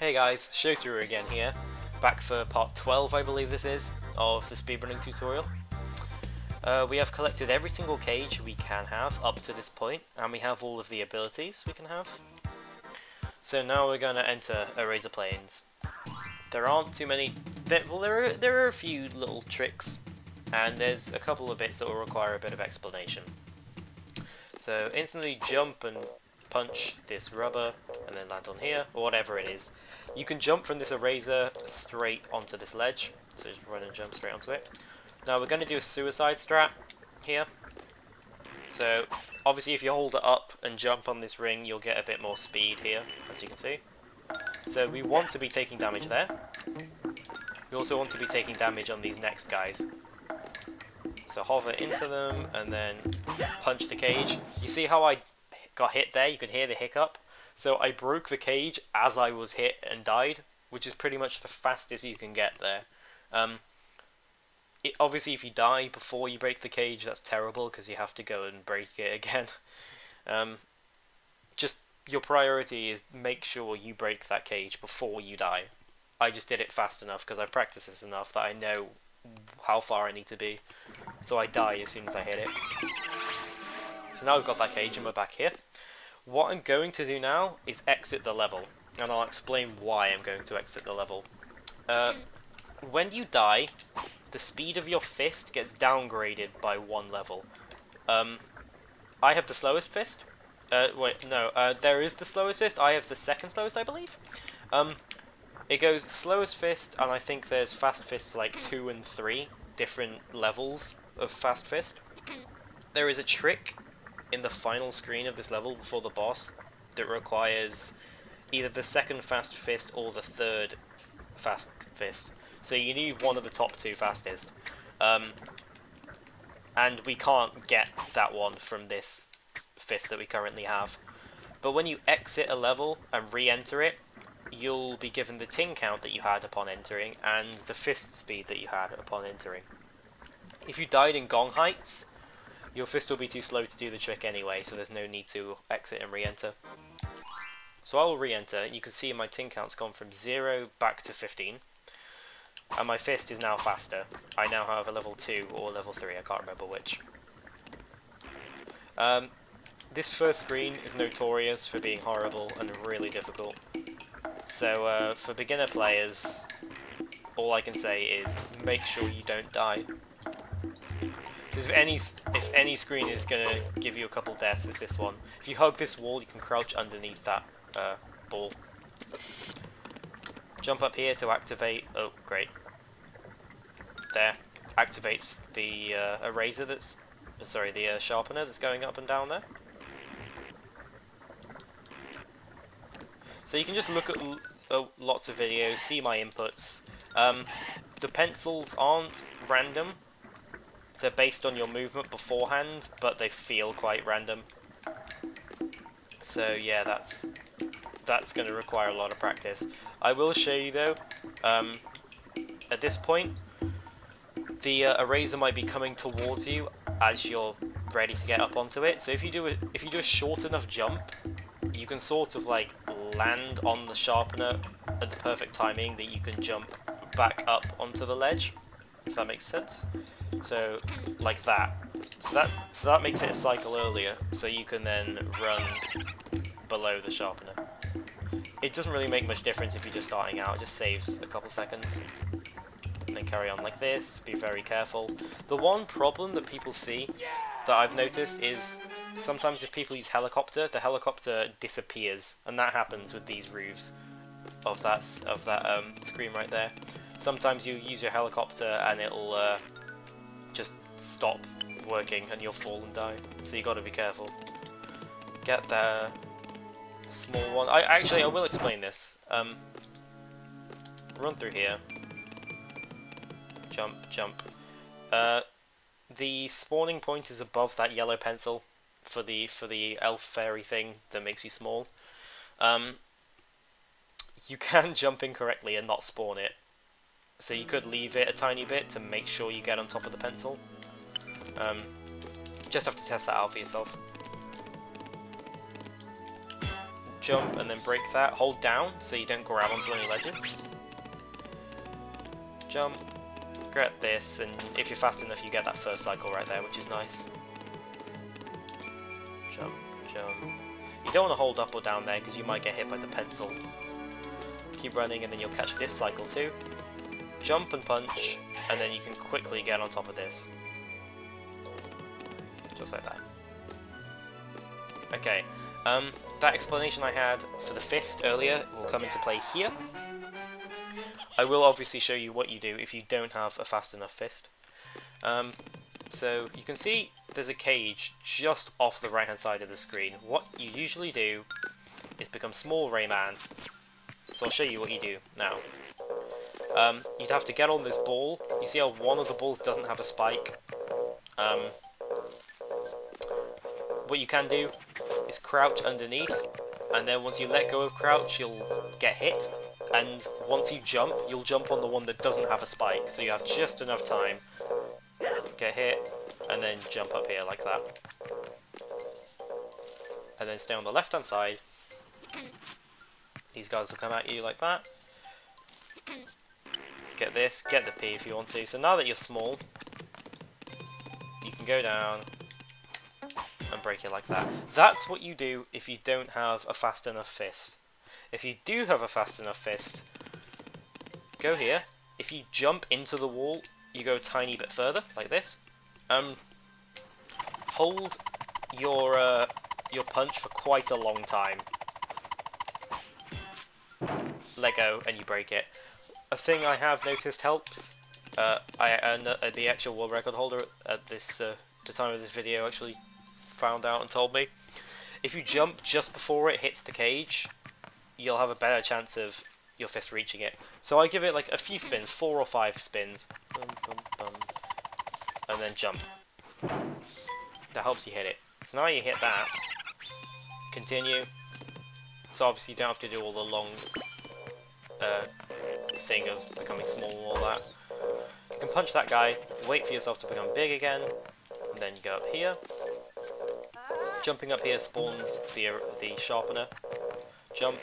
Hey guys, Shoteru again here, back for part 12 I believe this is, of the speedrunning tutorial. Uh, we have collected every single cage we can have up to this point, and we have all of the abilities we can have. So now we're going to enter Eraser Plains. There aren't too many, there, well there are, there are a few little tricks, and there's a couple of bits that will require a bit of explanation. So instantly jump and punch this rubber and then land on here, or whatever it is. You can jump from this eraser straight onto this ledge, so just run and jump straight onto it. Now we're going to do a suicide strat here. So obviously if you hold it up and jump on this ring you'll get a bit more speed here, as you can see. So we want to be taking damage there. We also want to be taking damage on these next guys. So hover into them and then punch the cage. You see how I got hit there? You can hear the hiccup. So I broke the cage as I was hit and died, which is pretty much the fastest you can get there. Um, it, obviously, if you die before you break the cage, that's terrible because you have to go and break it again. um, just your priority is make sure you break that cage before you die. I just did it fast enough because I practiced this enough that I know how far I need to be. So I die as soon as I hit it. So now we've got that cage and we're back here. What I'm going to do now is exit the level. And I'll explain why I'm going to exit the level. Uh, when you die, the speed of your fist gets downgraded by one level. Um, I have the slowest fist. Uh, wait, no, uh, there is the slowest fist. I have the second slowest, I believe. Um, it goes slowest fist, and I think there's fast fists like two and three different levels of fast fist. There is a trick in the final screen of this level before the boss that requires either the second fast fist or the third fast fist. So you need one of the top two fastest. Um, and we can't get that one from this fist that we currently have. But when you exit a level and re-enter it, you'll be given the ting count that you had upon entering and the fist speed that you had upon entering. If you died in Gong Heights, your fist will be too slow to do the trick anyway, so there's no need to exit and re-enter. So I will re-enter, you can see my ting count's gone from 0 back to 15. And my fist is now faster. I now have a level 2 or level 3, I can't remember which. Um, this first screen is notorious for being horrible and really difficult. So uh, for beginner players, all I can say is make sure you don't die. Because if any if any screen is gonna give you a couple deaths, it's this one. If you hug this wall, you can crouch underneath that uh, ball. Jump up here to activate. Oh, great. There, activates the uh, eraser that's sorry, the uh, sharpener that's going up and down there. So you can just look at uh, lots of videos, see my inputs. Um, the pencils aren't random. They're based on your movement beforehand, but they feel quite random. So yeah, that's that's going to require a lot of practice. I will show you though, um, at this point, the uh, eraser might be coming towards you as you're ready to get up onto it. So if you do a, if you do a short enough jump, you can sort of like land on the sharpener at the perfect timing that you can jump back up onto the ledge, if that makes sense. So, like that. So that so that makes it a cycle earlier, so you can then run below the sharpener. It doesn't really make much difference if you're just starting out, it just saves a couple seconds. And then carry on like this, be very careful. The one problem that people see that I've noticed is sometimes if people use helicopter, the helicopter disappears, and that happens with these roofs of that of that um, screen right there. Sometimes you use your helicopter and it'll uh, just stop working and you'll fall and die. So you got to be careful. Get the small one. I actually I will explain this. Um, run through here. Jump, jump. Uh, the spawning point is above that yellow pencil for the for the elf fairy thing that makes you small. Um, you can jump incorrectly and not spawn it. So you could leave it a tiny bit to make sure you get on top of the pencil. Um, just have to test that out for yourself. jump and then break that. Hold down so you don't grab onto any ledges. Jump, grab this, and if you're fast enough you get that first cycle right there, which is nice. Jump, jump. You don't want to hold up or down there because you might get hit by the pencil. Keep running and then you'll catch this cycle too. Jump and punch, and then you can quickly get on top of this. Just like that. Okay, um, that explanation I had for the fist earlier will come into play here. I will obviously show you what you do if you don't have a fast enough fist. Um, so you can see there's a cage just off the right hand side of the screen. What you usually do is become small Rayman. So I'll show you what you do now. Um, you'd have to get on this ball. You see how one of the balls doesn't have a spike? Um, what you can do is crouch underneath, and then once you let go of crouch, you'll get hit. And once you jump, you'll jump on the one that doesn't have a spike, so you have just enough time. Get hit, and then jump up here like that. And then stay on the left hand side. These guys will come at you like that. Get this, get the P if you want to. So now that you're small, you can go down, and break it like that. That's what you do if you don't have a fast enough fist. If you do have a fast enough fist, go here. If you jump into the wall, you go a tiny bit further, like this. Um, hold your uh, your punch for quite a long time. Let go, and you break it. A thing I have noticed helps. Uh, I uh, the actual world record holder at this uh, the time of this video actually found out and told me. If you jump just before it hits the cage, you'll have a better chance of your fist reaching it. So I give it like a few spins, four or five spins, bum, bum, bum, and then jump. That helps you hit it. So now you hit that, continue. So obviously you don't have to do all the long uh, thing of becoming small and all that. You can punch that guy, wait for yourself to become big again, and then you go up here, Jumping up here spawns the, the sharpener. Jump.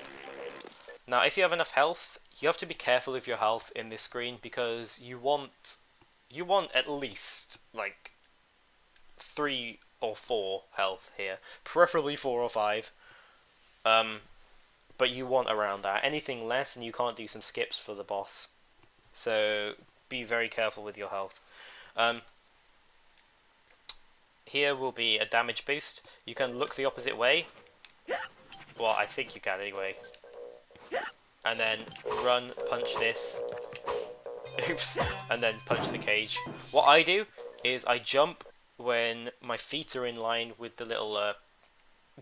Now, if you have enough health, you have to be careful of your health in this screen because you want you want at least like three or four health here, preferably four or five. Um, but you want around that. Anything less, and you can't do some skips for the boss. So be very careful with your health. Um, here will be a damage boost. You can look the opposite way. Well, I think you can anyway. And then run, punch this. Oops. And then punch the cage. What I do is I jump when my feet are in line with the little uh,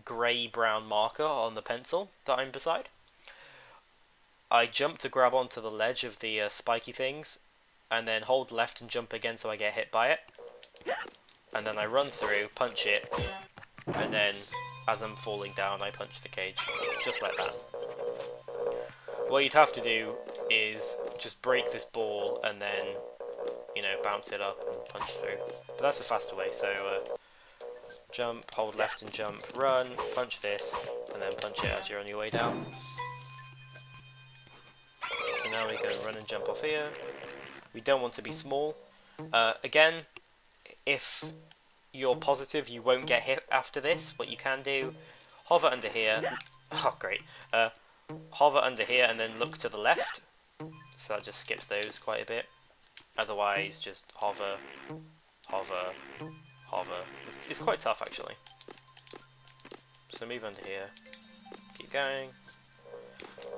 grey-brown marker on the pencil that I'm beside. I jump to grab onto the ledge of the uh, spiky things, and then hold left and jump again so I get hit by it and then I run through, punch it, and then as I'm falling down I punch the cage, just like that. What you'd have to do is just break this ball and then, you know, bounce it up and punch through. But that's a faster way, so uh, jump, hold left and jump, run, punch this, and then punch it as you're on your way down. So now we can run and jump off here. We don't want to be small. Uh, again, if you're positive you won't get hit after this, what you can do, hover under here, oh great, uh, hover under here and then look to the left, so that just skips those quite a bit, otherwise just hover, hover, hover, it's, it's quite tough actually. So move under here, keep going,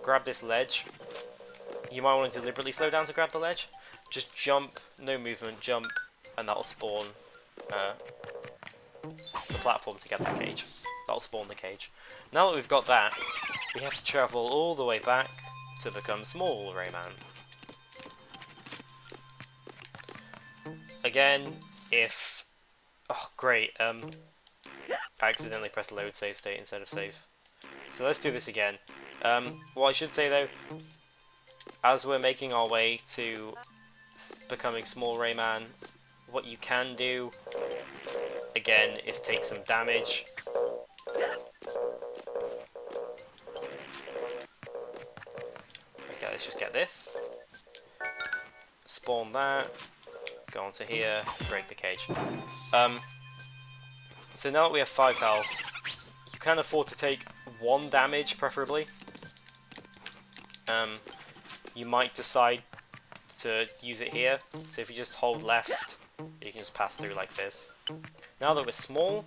grab this ledge, you might want to deliberately slow down to grab the ledge, just jump, no movement, jump, and that'll spawn uh, the platform to get that cage. That'll spawn the cage. Now that we've got that, we have to travel all the way back to become small Rayman. Again, if... Oh, great. Um, I accidentally pressed load save state instead of save. So let's do this again. Um, what I should say though, as we're making our way to becoming Small Rayman, what you can do, again, is take some damage. Okay, let's just get this. Spawn that. Go onto here, break the cage. Um, so now that we have 5 health, you can afford to take 1 damage, preferably. Um, you might decide to use it here, so if you just hold left, you can just pass through like this. Now that we're small,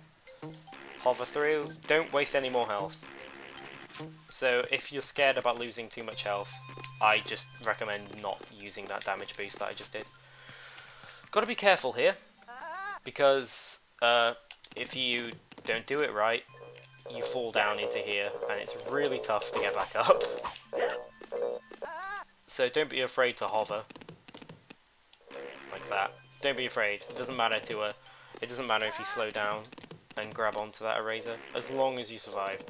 hover through, don't waste any more health. So if you're scared about losing too much health, I just recommend not using that damage boost that I just did. Gotta be careful here, because uh, if you don't do it right, you fall down into here, and it's really tough to get back up. So don't be afraid to hover, like that. Don't be afraid. It doesn't matter to a. It doesn't matter if you slow down and grab onto that eraser, as long as you survive.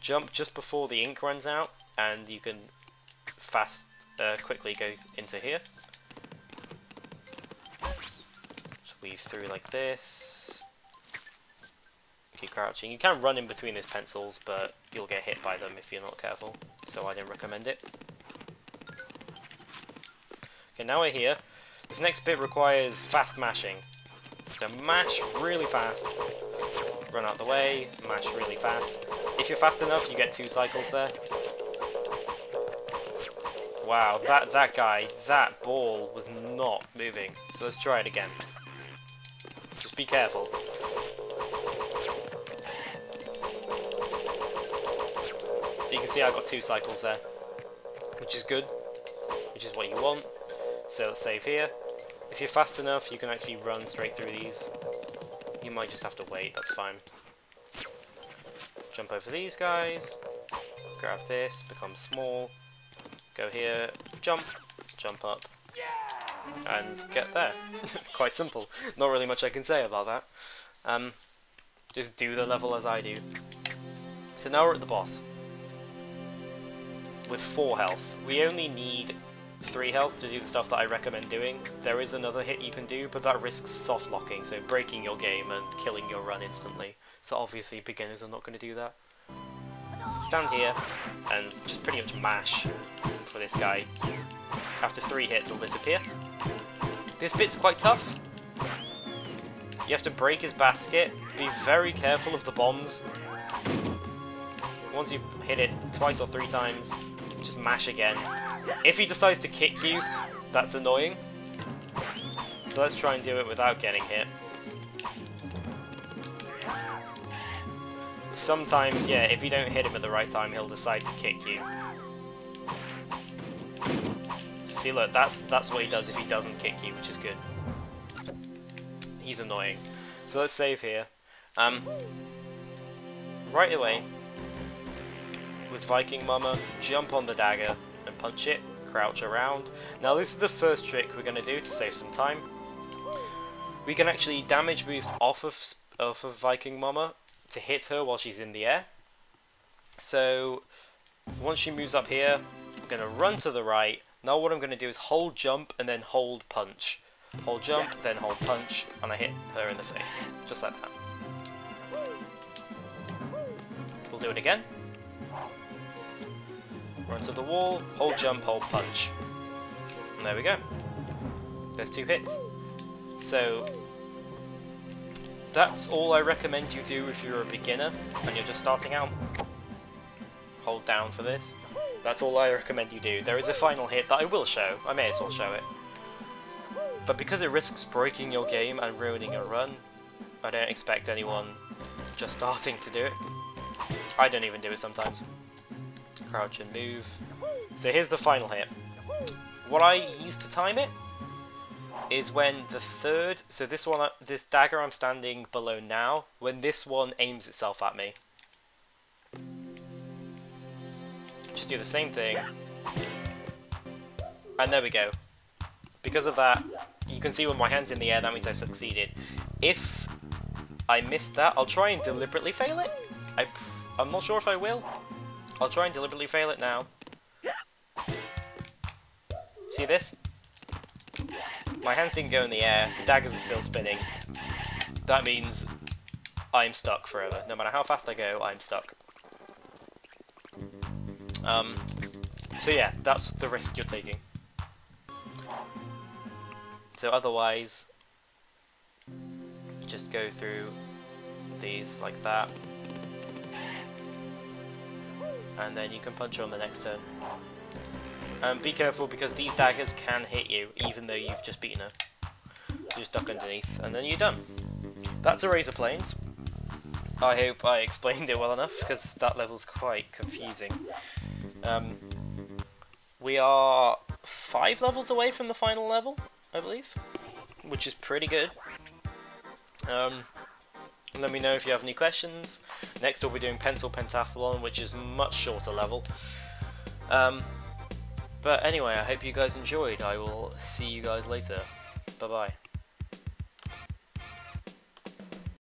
Jump just before the ink runs out, and you can fast, uh, quickly go into here. Weave through like this. Keep crouching. You can run in between these pencils, but you'll get hit by them if you're not careful, so I don't recommend it. Okay, now we're here. This next bit requires fast mashing. So mash really fast, run out the way, mash really fast. If you're fast enough, you get two cycles there. Wow, that, that guy, that ball was not moving. So let's try it again. Be careful. You can see I've got two cycles there, which is good, which is what you want. So let's save here. If you're fast enough, you can actually run straight through these. You might just have to wait, that's fine. Jump over these guys, grab this, become small, go here, jump, jump up, and get there. Quite simple. Not really much I can say about that. Um, just do the level as I do. So now we're at the boss. With 4 health. We only need 3 health to do the stuff that I recommend doing. There is another hit you can do, but that risks soft locking, so breaking your game and killing your run instantly. So obviously beginners are not going to do that. Stand here and just pretty much mash for this guy. After 3 hits he'll disappear. This bit's quite tough. You have to break his basket, be very careful of the bombs. Once you hit it twice or three times, just mash again. If he decides to kick you, that's annoying. So let's try and do it without getting hit. Sometimes, yeah, if you don't hit him at the right time, he'll decide to kick you. See, look, that's that's what he does if he doesn't kick you, which is good. He's annoying. So let's save here. Um, right away, with Viking Mama, jump on the dagger and punch it, crouch around. Now this is the first trick we're going to do to save some time. We can actually damage boost off of, off of Viking Mama to hit her while she's in the air. So once she moves up here, I'm going to run to the right. Now what I'm going to do is hold jump and then hold punch. Hold jump, then hold punch, and I hit her in the face. Just like that. We'll do it again. Run to the wall, hold jump, hold punch. And there we go. There's two hits. So, that's all I recommend you do if you're a beginner and you're just starting out. Hold down for this. That's all I recommend you do. There is a final hit that I will show. I may as well show it. But because it risks breaking your game and ruining your run, I don't expect anyone just starting to do it. I don't even do it sometimes. Crouch and move. So here's the final hit. What I use to time it is when the third, so this one, uh, this dagger I'm standing below now, when this one aims itself at me. Do the same thing. And there we go. Because of that, you can see when my hand's in the air, that means I succeeded. If I missed that, I'll try and deliberately fail it. I, I'm not sure if I will. I'll try and deliberately fail it now. See this? My hands didn't go in the air, the daggers are still spinning. That means I'm stuck forever. No matter how fast I go, I'm stuck. Um, So yeah, that's the risk you're taking. So otherwise, just go through these like that. And then you can punch her on the next turn. And be careful because these daggers can hit you even though you've just beaten her. So just duck underneath and then you're done. That's Eraser Plains. I hope I explained it well enough because that level's quite confusing. Um, we are five levels away from the final level, I believe, which is pretty good. Um, let me know if you have any questions. Next we'll be doing Pencil Pentathlon, which is much shorter level. Um, but anyway, I hope you guys enjoyed. I will see you guys later. Bye bye.